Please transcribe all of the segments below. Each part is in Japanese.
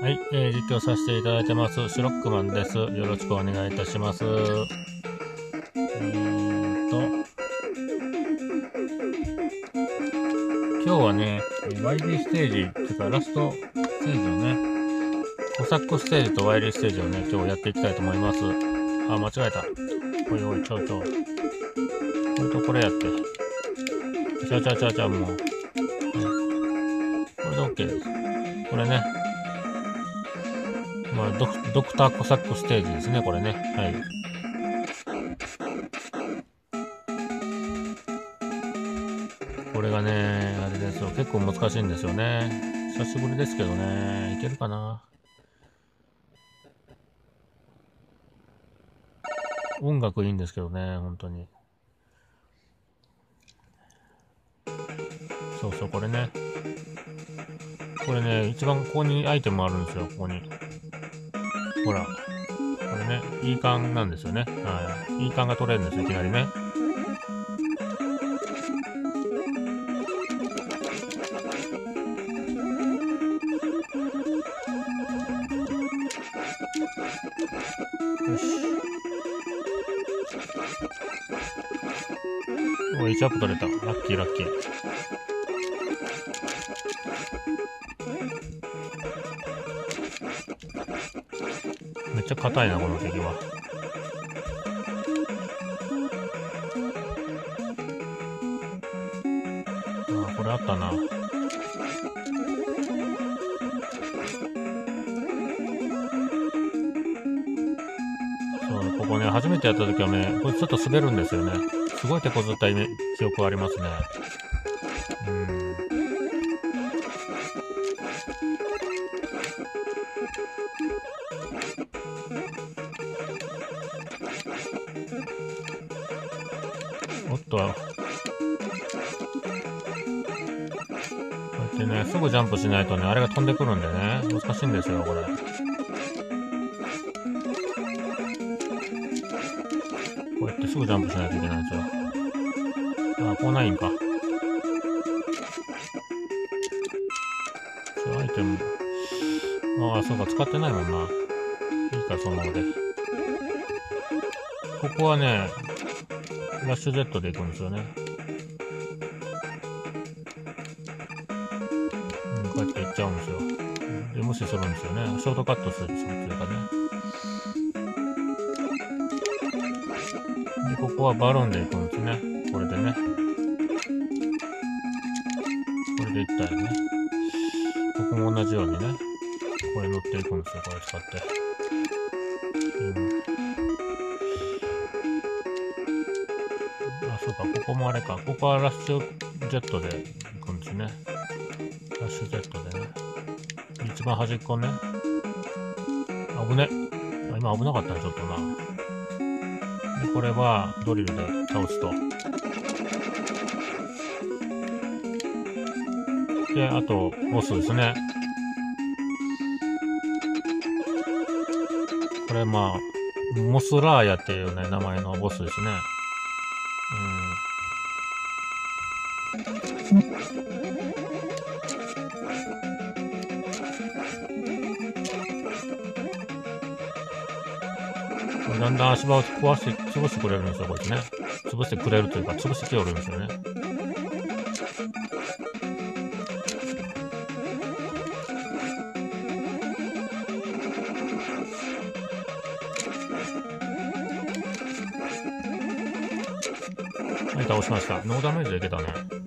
はい、えー、実況させていただいてます、シロックマンです。よろしくお願いいたします。えーと、今日はね、えー YD ステージ、っていうかラストステージをね、コサックステージと YD ステージをね、今日やっていきたいと思います。あ、間違えた。おいおい、ちょうちょう。これとこれやって。ちゃうちゃうちゃうちゃう、もう。はいこれで OK です。これね。まあドク、ドクターコサックステージですね、これね。はい。これがね、あれですよ。結構難しいんですよね。久しぶりですけどね。いけるかな？音楽いいんですけどね、本当に。そうそう、これね。これね、一番ここにアイテムあるんですよ、ここに。ほら。これね、いい感なんですよね。はい。いい感が取れるんですよ、いきなりね。よし。おい、1アップ取れた。ラッキーラッキー。めっちゃ硬いな、この敵は。ああ、これあったな。そう、ここね、初めてやった時はね、これちょっと滑るんですよね。すごい手こずった記憶ありますね。うん。ね、すぐジャンプしないとね、あれが飛んでくるんでね、難しいんですよ、これ。こうやってすぐジャンプしないといけないんですよ。あ、こうないんか。アイテム。ああ、そうか、使ってないもんな。いいか、そのままで。ここはね、ラッシュ Z で行くんですよね。こうやって行っちゃうんですよ。で、無視するんですよね。ショートカットするするっていうかね。で、ここはバルーンで行くんですね。これでね。これで行ったよね。ここも同じようにね。これ乗っていくんですよ。これ使って。うん。あ、そうか。ここもあれか。ここはラッシュ Z で行くんですね。ラッシュ Z でね。一番端っこね。危ね。あ今危なかったね、ちょっとな。で、これはドリルで倒すと。で、あと、ボスですね。これまあ、モスラーヤっていうね、名前のボスですね。うん。だんだん足場を壊して、潰してくれるんですよ、こいつね。潰してくれるというか、潰してきておるんですよね。はい、倒しました。ノーダメージでいけたね。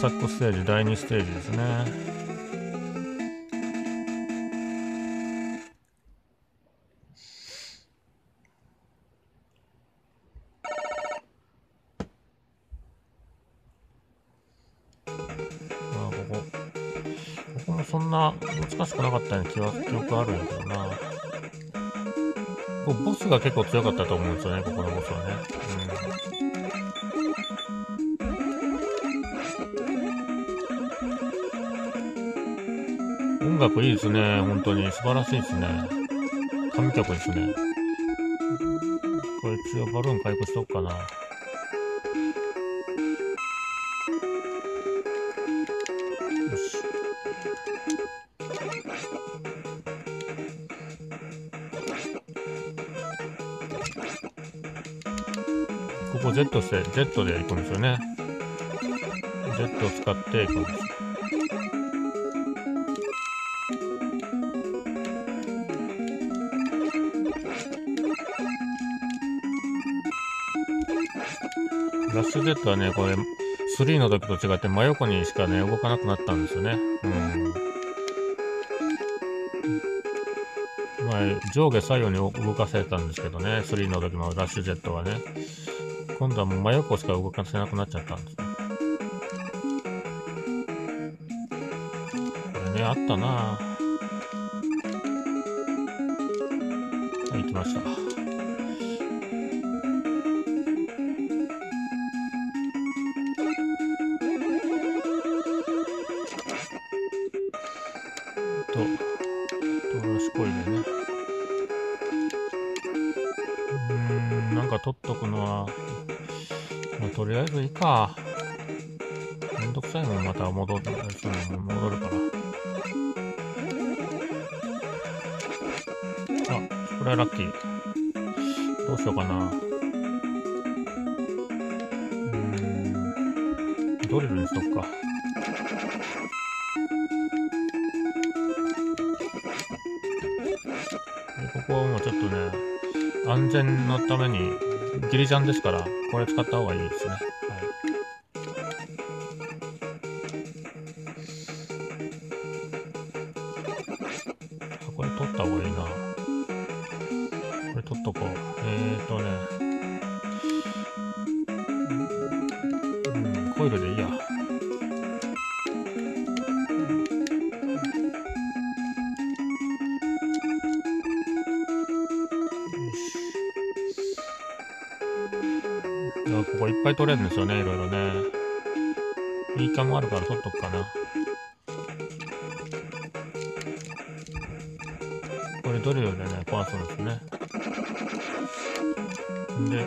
サックステージ、第2ステージですね。そんな難しくなかったような気は、記憶あるんやけどな。ボスが結構強かっうん。音楽いいですね、本当に。素晴らしいですね。神曲ですね。これ一応バルーン回復しとくかな。よし。ここ Z して、Z で行くんですよね。Z を使って行くんです。ラッシュ Z はね、これ、3の時と違って真横にしかね、動かなくなったんですよね。うん。前、上下左右に動かせたんですけどね、3の時のラッシュ Z はね。今度はもう真横しか動かせなくなっちゃったんですね。これね、あったなぁ。はい、行きました。安全のために、ギリジャンですから、これ使った方がいいですね。はい。これ取った方がいいな。これ取っとこう。えーとね。うん、コイルでいいや。取れるんですよね、いろいろね。いいかもあるから取っとくかな。これドリルでね、壊すんですね。で、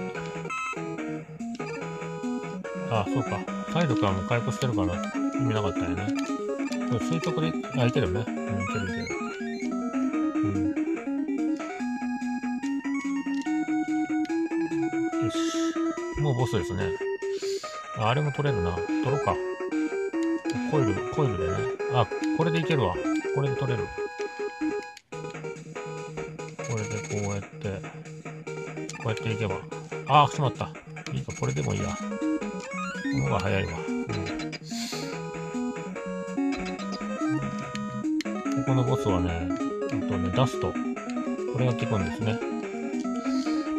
あ、そうか。体力はもう回復してるから意味なかったよね。これ垂直で、あ、いけるよね。うん、いけるいける。し。もうですね。あれも取れるな。取ろうか。コイル、コイルでね。あ、これでいけるわ。これで取れる。これでこうやって、こうやっていけば。ああ、しまった。いいか、これでもいいや。この方が早いわ。ここのボスはね、えっとね、ダスト。これが効くんですね。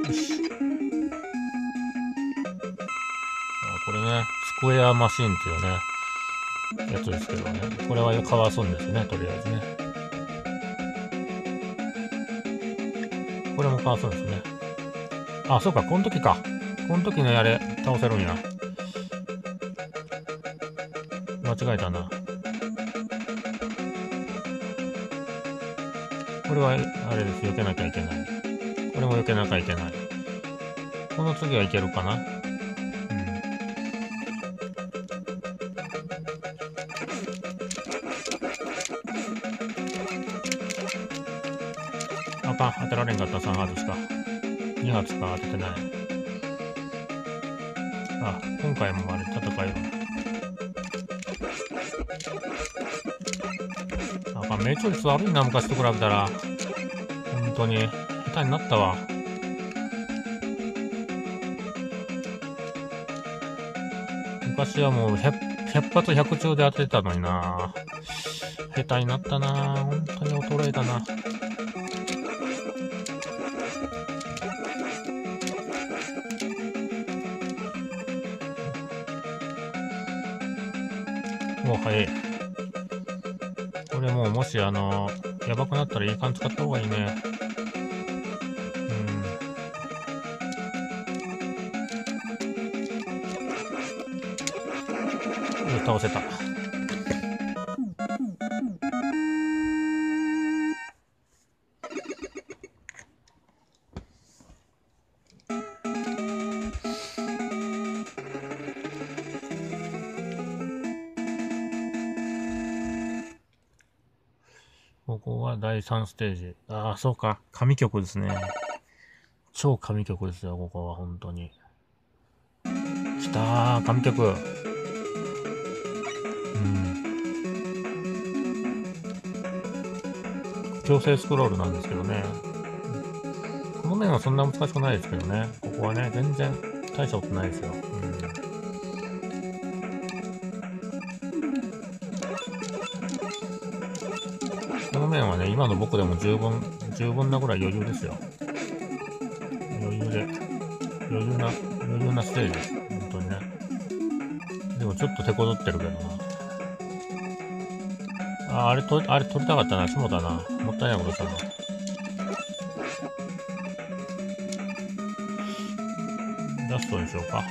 よし。ね、スクエアマシンっていうね、やつですけどね。これはかわすんですね、とりあえずね。これもかわすんですね。あ、そうか、この時か。この時のやれ、倒せるんや。間違えたな。これは、あれです。避けなきゃいけない。これも避けなきゃいけない。この次はいけるかなかん。当てられんかった。3発しか。2発か当ててない。あ、今回もあれ、戦いは。あか。命中率悪いな、昔と比べたら。本当に。下手になったわ。昔はもう 100, 100発100中で当てたのにな下手になったな本当に衰えたな。もう早い。これもうもしあの、やばくなったらいい感じ使った方がいいね。うん。倒せた。3ステージ。ああ、そうか。神曲ですね。超神曲ですよ、ここは、本当に。きたー、神曲。うん。強制スクロールなんですけどね。この面はそんな難しくないですけどね。ここはね、全然大したことないですよ。今の僕でも十分、十分なぐらい余裕ですよ。余裕で、余裕な、余裕なステージです。本当にね。でもちょっと手こずってるけどな。あ、あれと、あれ撮りたかったな。下だな。もったいないことしたな。ラストにしようか。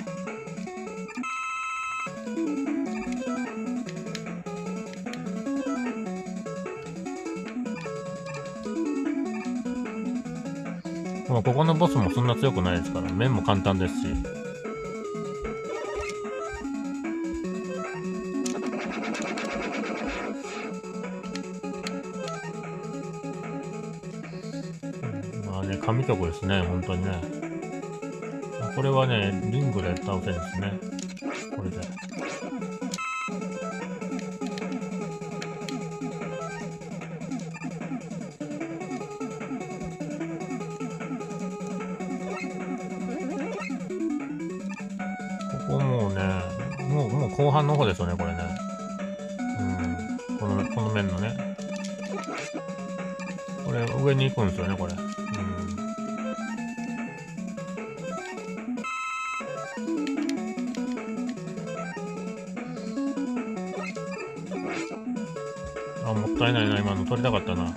ここのボスもそんな強くないですから、面も簡単ですし。まあね、神曲ですね、本当にね。これはね、リングで倒せるんですね。りたかったな。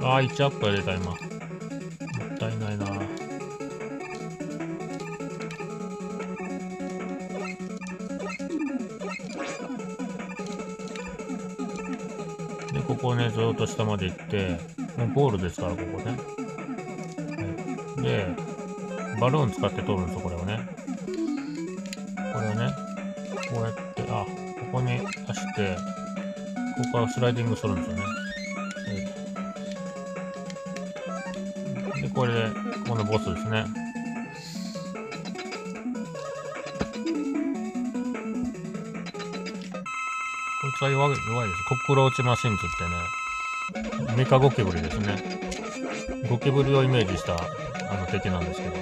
ああ、1アップが出た、今。もったいないな。で、ここね、ずっと下まで行って、もうゴールですから、ここね。で、バルーン使って取るんですよ、これをね。これをね、こうやって、あ、ここに走って、ここからスライディングするんですよね。でこれで、このボスですね。こいつは弱い弱いです。コックローチマシンズってね、メカゴキブリですね。ゴキブリをイメージしたあの敵なんですけど。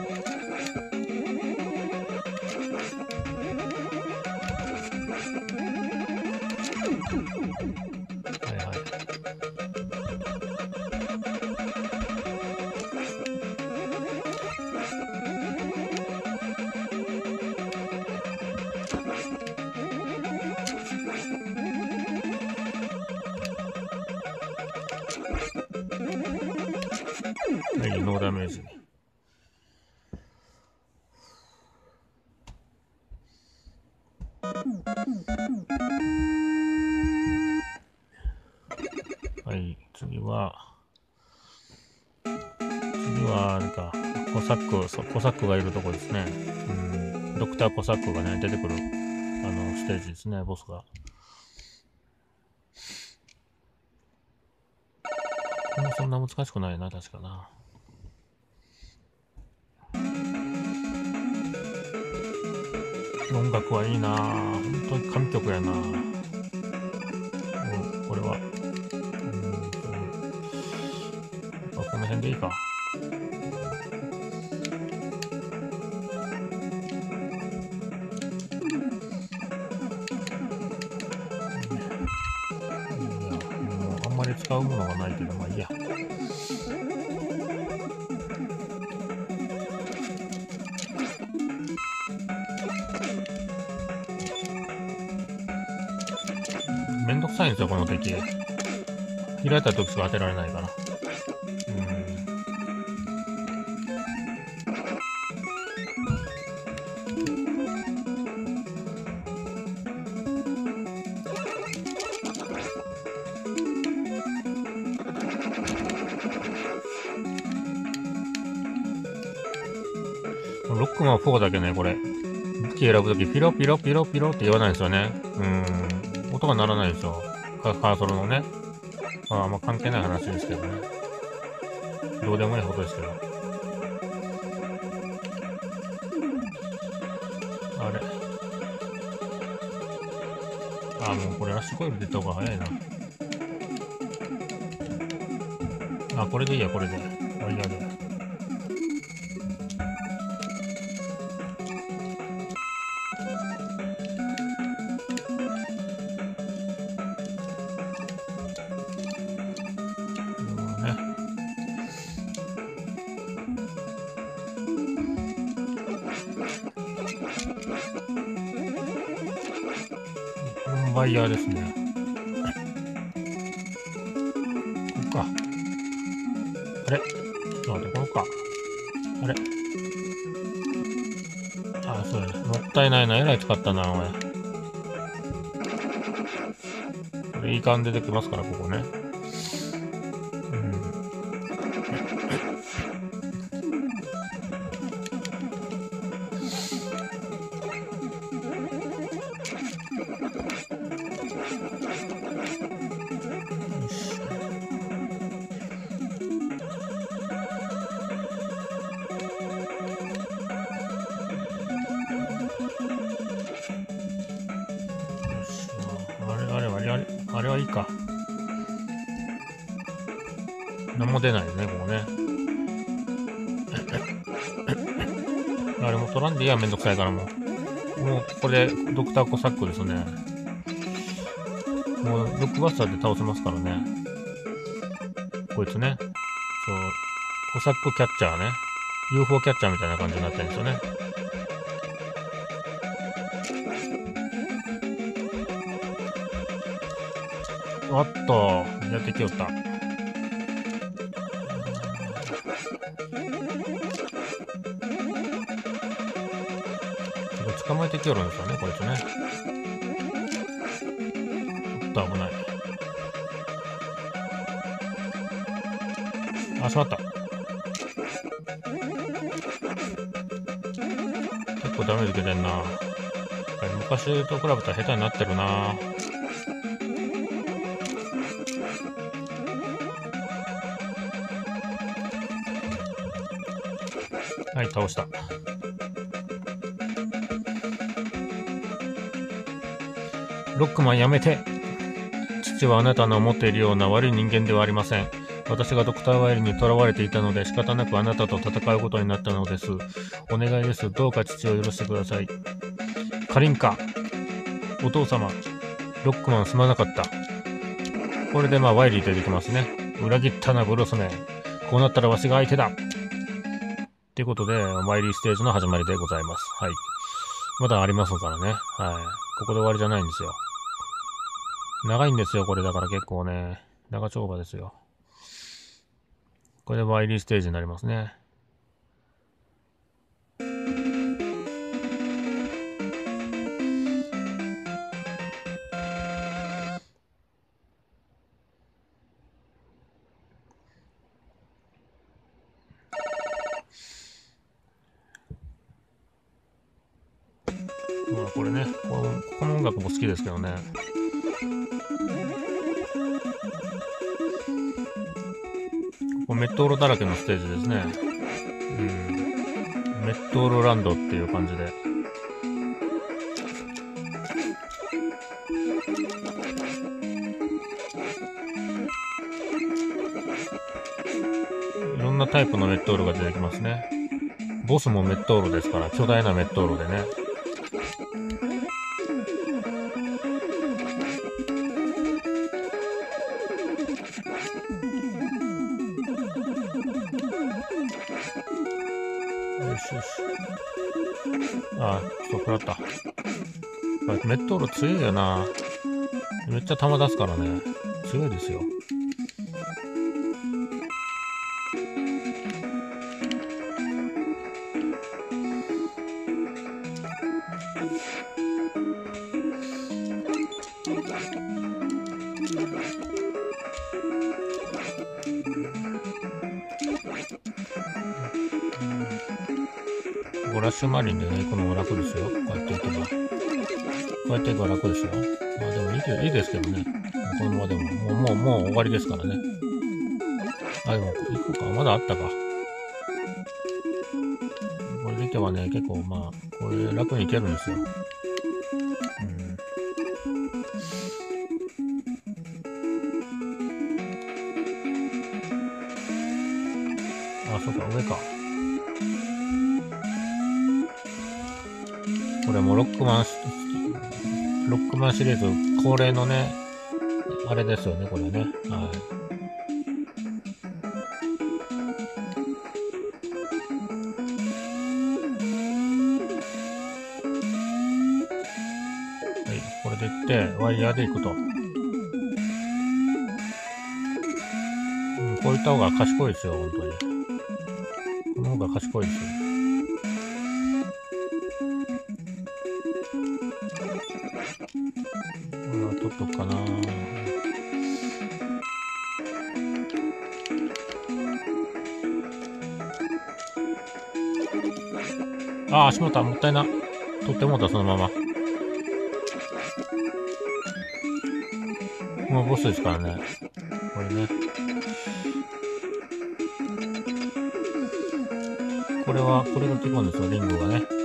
はい、ノーダメージ。はい、次は、次は、あれか、コサック、コサックがいるとこですね。うん、ドクターコサックがね、出てくる、あの、ステージですね、ボスが。そん。な難しくないな、確かな。音楽はいいな本当に神曲やなこれは。うん、この辺でいいか。あんまり使うものがないけど、まあいいや。いんですよ、この敵。開いた時しか当てられないから。クマン4だけね、これ、武器選ぶとき、ピロピロピロピロって言わないんですよね。うん。音が鳴らないですよ。カカーソルのね。まあ、あんま関係ない話ですけどね。どうでもいいことですけど。あれ。あ、もうこれラッシュコイル出た方が早いな。あ、これでいいや、これで。ワイヤーで。れもワイヤーですね。ここか。あれ？ちょっと待って、ここか。あれ？あ、そうだね。もったいないな。えらい使ったな、お前。これいい感じで出てきますから、ここね。も出ないねここね。あれも取らんでいいやめんどくさいからも。うもうこれドクターコサックですね。もうロックバスターで倒せますからね。こいつね。そう。コサックキャッチャーね。UFO キャッチャーみたいな感じになってるんですよね。おっと、やってきよった。きよるんですよね、こいつね。ちょっと危ない。あ、しまった。結構ダメージ受けてんな。昔と比べたら下手になってるな。はい、倒した。ロックマンやめて父はあなたの思っているような悪い人間ではありません。私がドクターワイルに囚われていたので仕方なくあなたと戦うことになったのです。お願いです。どうか父を許してください。カリンカ、お父様、ロックマンすまなかった。これでまあワイリー出てきますね。裏切ったな、ブロスめ。こうなったらわしが相手だ。ということで、ワイリーステージの始まりでございます。はい。まだありますからね。はい。ここで終わりじゃないんですよ。長いんですよ、これだから結構ね。長丁場ですよ。これでワイリーステージになりますね。まあこれねこの、この音楽も好きですけどね。ここメットーロだらけのステージですね。うん。メットーロランドっていう感じで。いろんなタイプのメットールが出てきますね。ボスもメットールですから、巨大なメットールでね。強いよな。めっちゃ弾出すからね。強いですよ。こ構ラッシュマリンでね、行くのも楽ですよ。こうやって行けば。こうやって行くば楽ですよ。まあでもいいいいですけどね。このままでも。もう、もう、もう終わりですからね。あ、でも、行こうか。まだあったか。これで行けばね、結構まあ、これ楽に行けるんですよ。うん。あ、そうか、上か。これもロックマンシ、ロックマンシリーズ恒例のね、あれですよね、これね。はい。はい、これで行って、ワイヤーで行くと。うん、こういった方が賢いですよ、本当に。この方が賢いですよ。とくかな。ああ、足元はもったいな。取ってもうた、そのまま。もうボスですからね。これね。これは、これが基本ですよ、リングがね。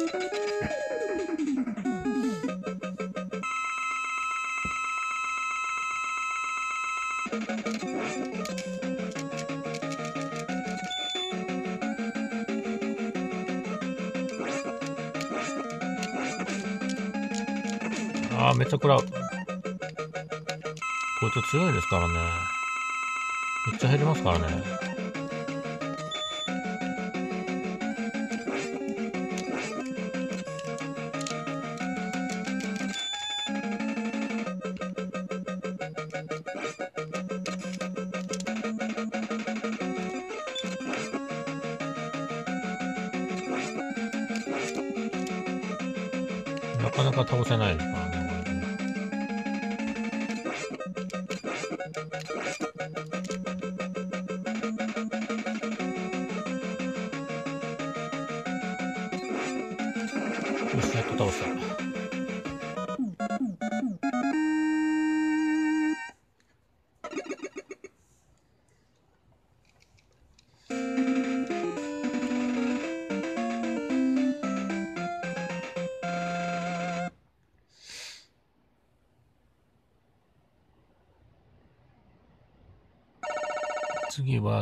ああ、めっちゃ食らう。こいつ強いですからね。めっちゃ減りますからね。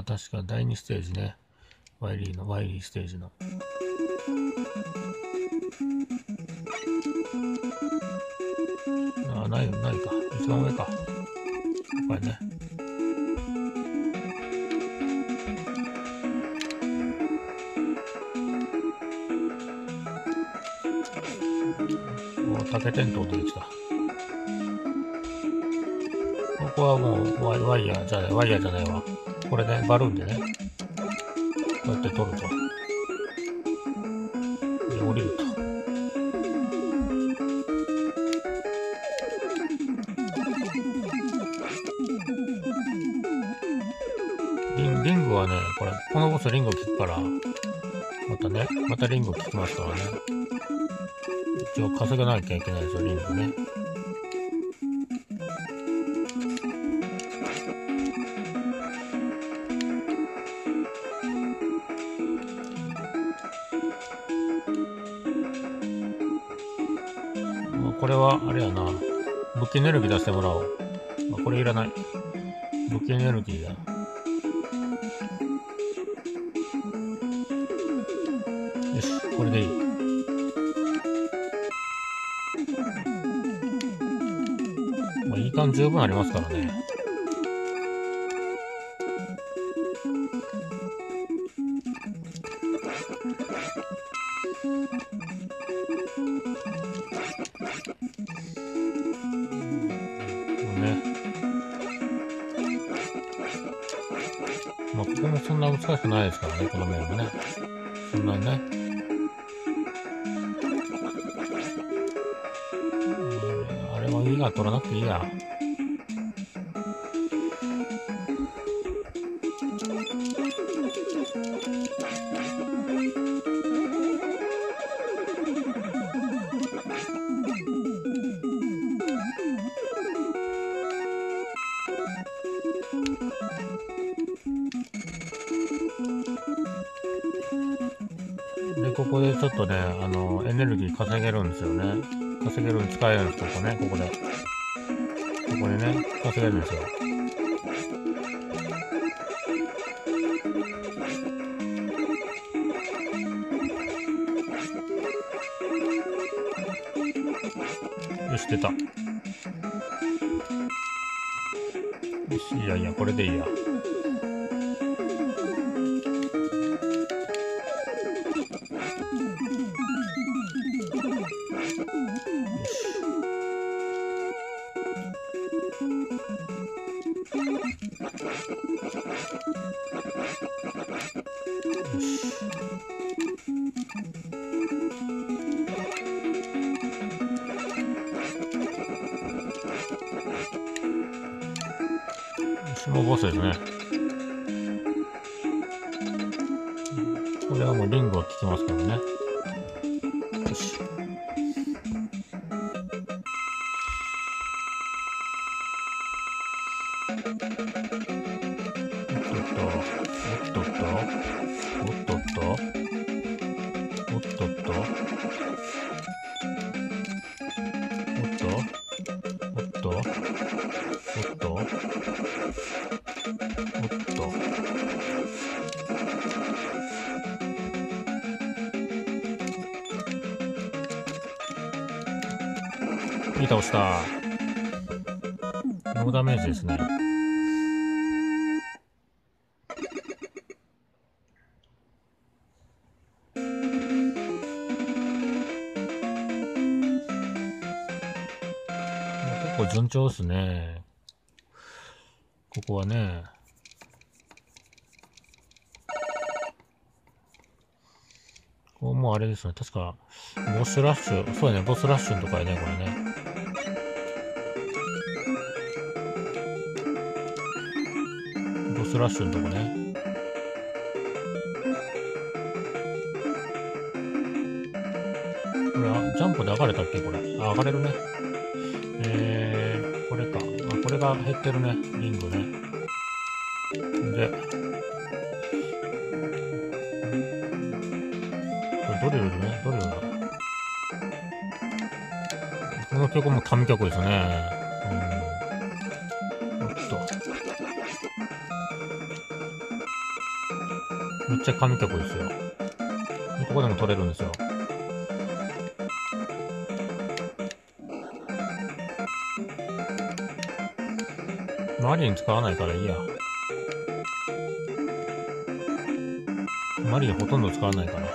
確か第2ステージね。ワイリーの、ワイリーステージの。あ、ないよ、ないか。一番上か。これね。お竹テント出てきた。ここはもうワイヤーじゃない、ワイヤーじゃないわ。これね、バルーンでね。こうやって取ると。で、降りると。リンリングはね、これ、このボスリングを効くから、またね、またリングを効きますからね。一応稼がなきゃいけないですよ、リングね。武器エネルギー出してもらおう。あこれいらない。武器エネルギーだ。よし、これでいい。まあ、いい感じ十分ありますから。ね。もそんな難しくないですからね、この面もね。そんなにね。うんあれはいいが取らなくていいや。ですよね。稼げるん使えるんです、ここね、ここで。ここでね、稼げるんです。よもうボスですね。順調ですね。ここはね。ここもあれですね。確か、ボスラッシュ、そうやね、ボスラッシュのとかやね、これね。ボスラッシュのとこね。これ、あジャンプで上がれたっけこれ。あ、上がれるね。えー、が減ってるね。リングね。で、これドリルね。ドリルだ。この曲も神曲ですね。うん。おっと。めっちゃ神曲ですよ。ここでも取れるんですよ。マリン使わないからいいや。マリンほとんど使わないから。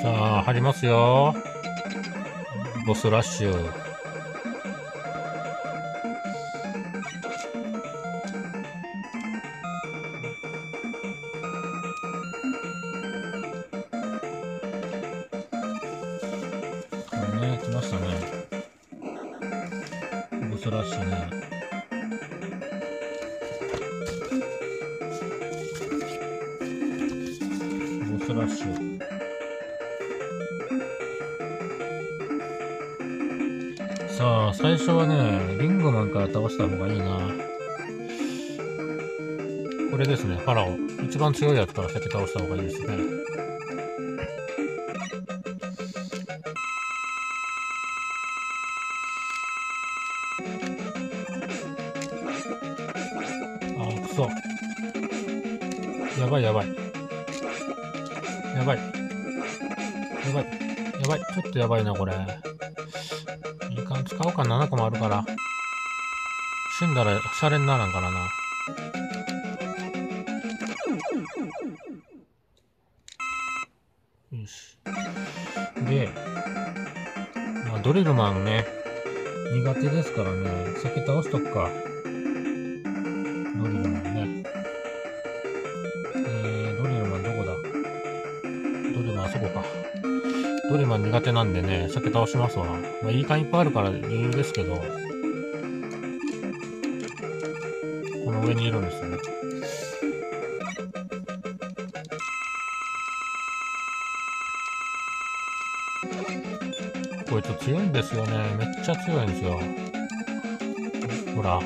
さあ、貼りますよ。ボスラッシュ。番強いやつから先倒した方がいいですね。あー、くそ。やばいやばい。やばい。やばい。やばい。ちょっとやばいな、これ。いいかん、使おうか7個もあるから。死んだらシャレにならんからな。ドリルマンね、苦手ですからね、先倒しとくか。ドリルマンね。えー、ドリルマンどこだ？ドリルマンあそこか。ドリルマン苦手なんでね、先倒しますわ。まあ、いい感いっぱいあるから余裕ですけど、この上にいるんですよね。こいつ強いんですよね。めっちゃ強いんですよ。ほら。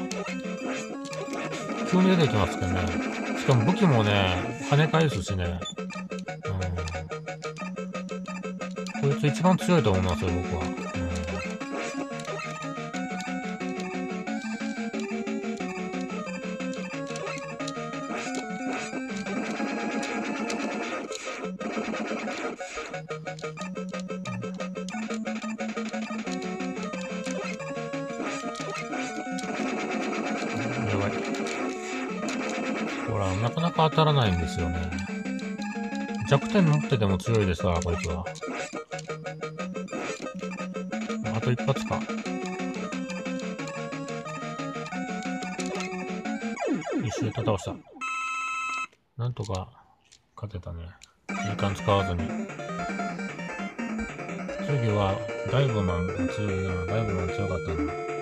急に出てきますけどね。しかも武器もね、跳ね返すしね。うん。こいつ一番強いと思いますよ、僕は。ですよね。弱点持ってても強いですから、こいつは。あと一発か。一周で倒した。なんとか勝てたね。時間使わずに。次は、ダイブマンが強いな。ダイブマン強かったな。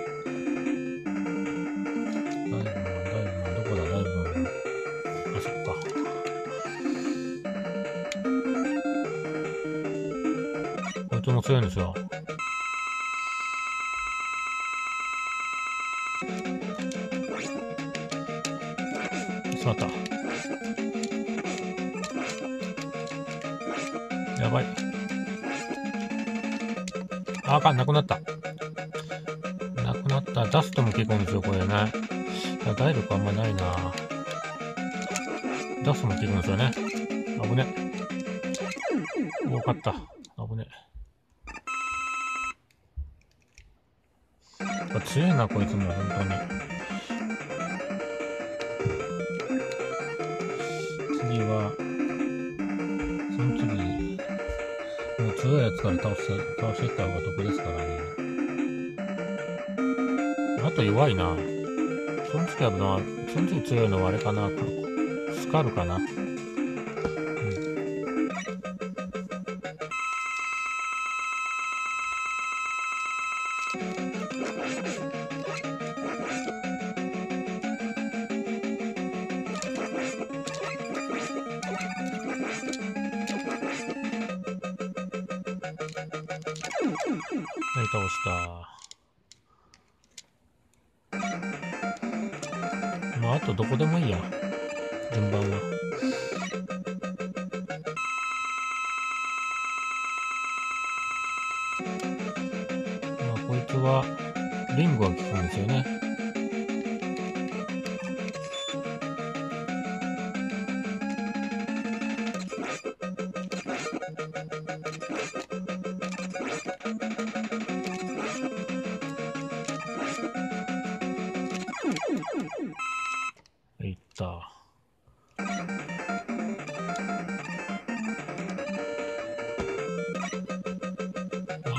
強いんですよ。しまった。やばい。あ、あかん、なくなった。なくなった。ダストも効くんですよ、これね。体力あんまないなダストも効くんですよね。危ね。多かった。危ね。強いな、こいつも、本当に。次は、その次、もう強いやつから倒して、倒していった方が得ですからね。あと弱いな。その次は、その次強いのはあれかな。スカルかなうん。倒した。まあ、あとどこでもいいや。順番は。なんですよね。い。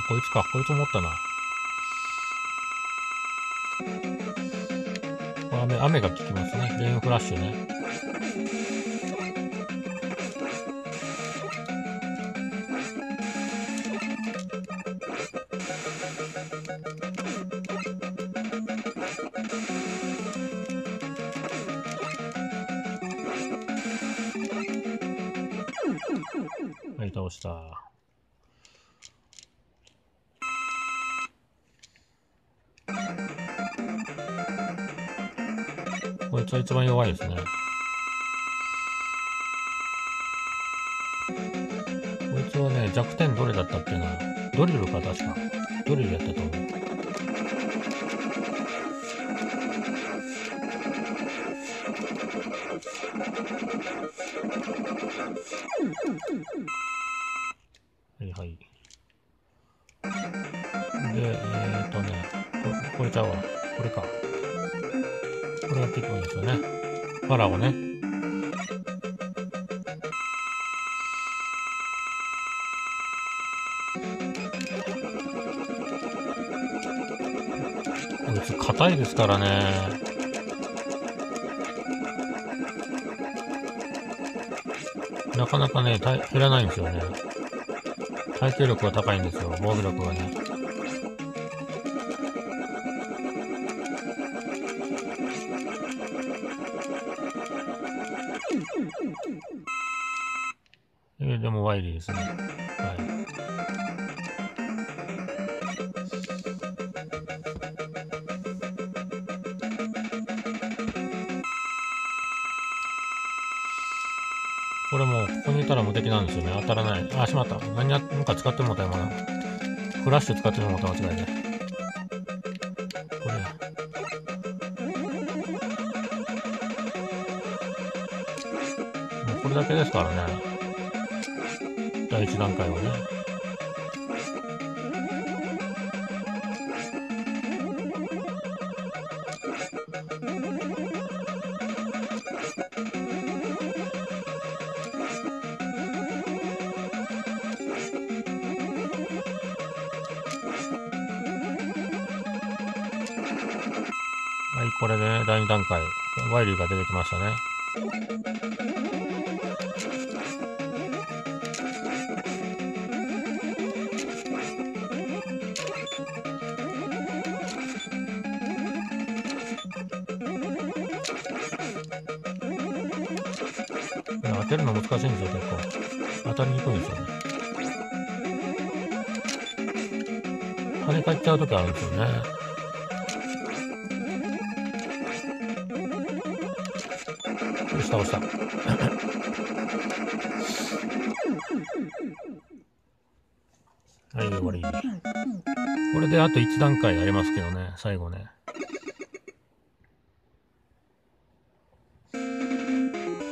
こいつか、こいつ思ったな。雨、が効きますね。レインフラッシュね。はい、倒した。こいつは一番弱いですね。こいつはね、弱点どれだったっけな。ドリルか確か。ドリルやったと思う。力が高いんですよ、防御力がね。えー、でもワイリーですね。はい。これもうここにいたら無敵なんですよね。当たらない。あ、しまった。何や、なんか使ってもうたよ、まだ。フラッシュ使ってもうた間違いね。これや。もうこれだけですからね。第一段階はね。第2段階、ワイリーが出てきましたね。当てるの難しいんですよ、結構。当たりにくいんですよね。跳ね返っちゃうときあるんですよね。倒した。はい、終わり。これであと1段階ありますけどね、最後ね。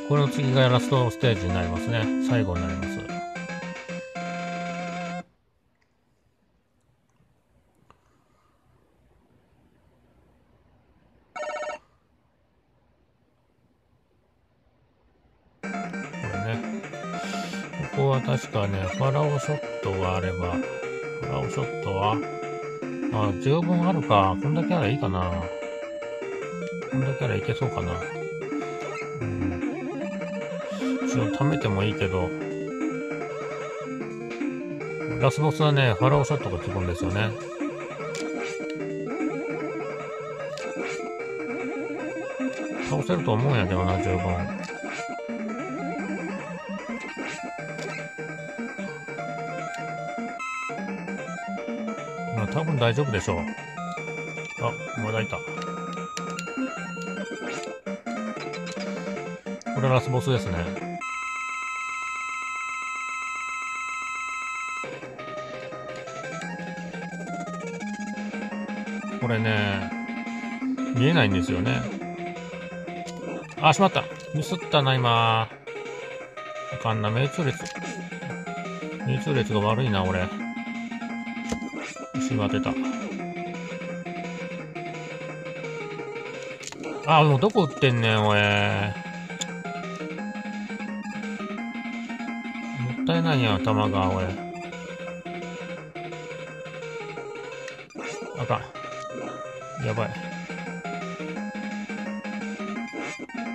これの次がラストステージになりますね。最後になります。確かね、ファラオショットがあれば、ファラオショットは、あ、十分あるか。こんだけあればいいかな。こんだけあればいけそうかな。うん。ちょっと貯めてもいいけど、ラスボスはね、ファラオショットが効くんですよね。倒せると思うんやけどな、十分。多分大丈夫でしょう。あ、まだいた。これラスボスですね。これね、見えないんですよね。あ、しまったミスったな、今。あかんな、命中率。命中率が悪いな、俺。当てた。あ、もうどこ撃ってんねん、おい。もったいないやん、弾が、おい。あかん。やばい。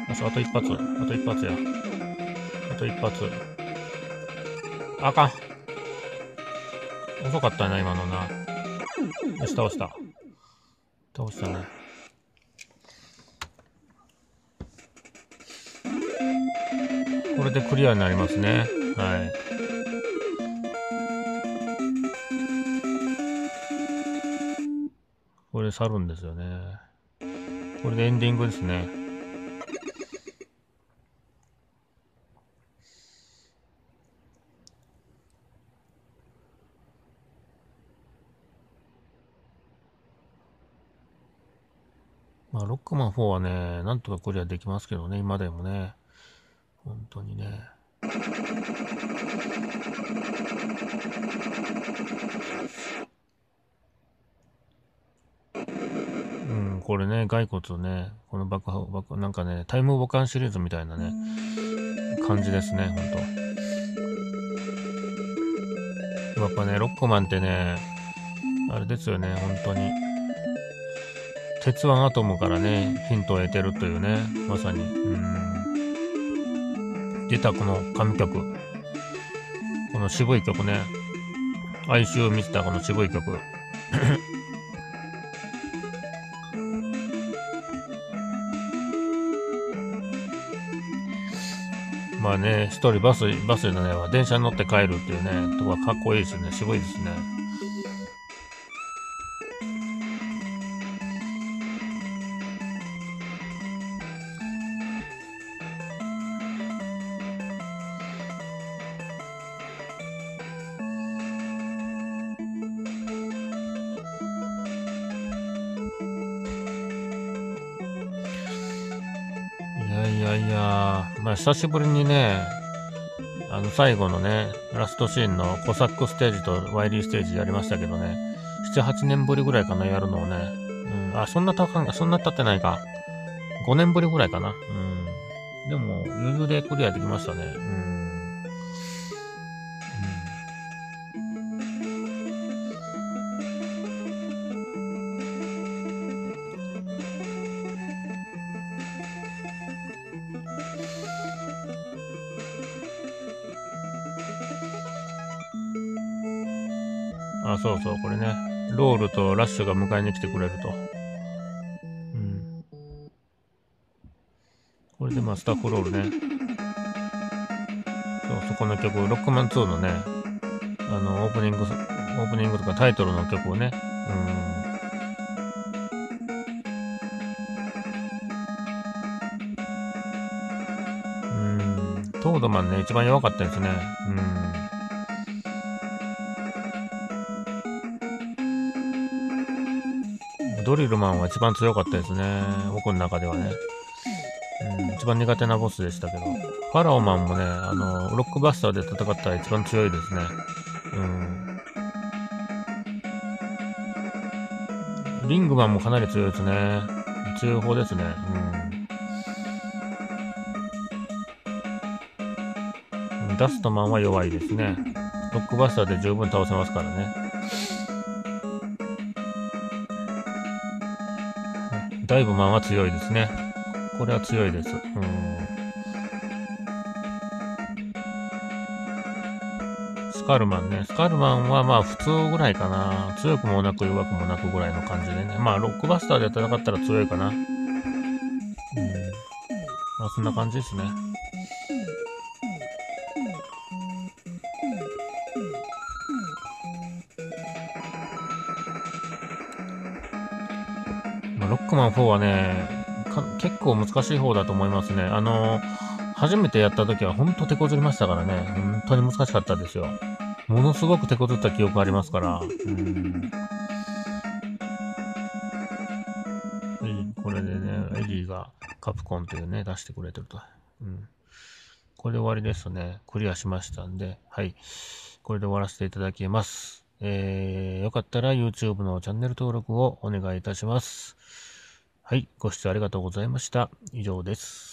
よし、あと一発。あと一発や。あと一発。あかん。遅かったな、今のな。よし、倒した。倒したね。これでクリアになりますね。はい。これ去るんですよね。これでエンディングですね。まあ、ロックマン4はね、なんとかクリアできますけどね、今でもね。本当にね。うん、これね、骸骨ね、この爆破、爆なんかね、タイムボカンシリーズみたいなね、感じですね、ほんと。やっぱね、ロックマンってね、あれですよね、本当に。鉄腕アトムからね、ヒントを得てるというね、まさに、うん。出たこの神曲。この渋い曲ね。哀愁を見せたこの渋い曲。まあね、一人バス、バスでね、電車に乗って帰るっていうね、とこがかっこいいですね。渋いですね。久しぶりにね、あの最後のね、ラストシーンのコサックステージとワイリーステージやりましたけどね、7、8年ぶりぐらいかな、やるのをね。うん、あ、そんな高んそんな経ってないか。5年ぶりぐらいかな。うん。でも、余裕でクリアできましたね。うん。そう、これね。ロールとラッシュが迎えに来てくれると。うん。これでまあ、スタッフロールね。そう、そこの曲、ロックマン2のね、あの、オープニング、オープニングとかタイトルの曲をね、うん、トードマンね、一番弱かったですね。うん。ドリルマンは一番強かったですね。僕の中ではね。うん、一番苦手なボスでしたけど。ファラオマンもね、あの、ロックバスターで戦ったら一番強いですね。うん。リングマンもかなり強いですね。強い方ですね。うん。ダストマンは弱いですね。ロックバスターで十分倒せますからね。ダイブマンは強いですね。これは強いです。うん。スカルマンね。スカルマンはまあ普通ぐらいかな。強くもなく弱くもなくぐらいの感じでね。まあロックバスターで戦ったら強いかな。うん。まあそんな感じですね。ロックマン4はね、結構難しい方だと思いますね。あの、初めてやった時はほんと手こずりましたからね。本当に難しかったですよ。ものすごく手こずった記憶ありますから。うん。これでね、エリーがカプコンというね、出してくれてると。うん。これで終わりですね。クリアしましたんで、はい。これで終わらせていただきます。えー、よかったら YouTube のチャンネル登録をお願いいたします。はい、ご視聴ありがとうございました。以上です。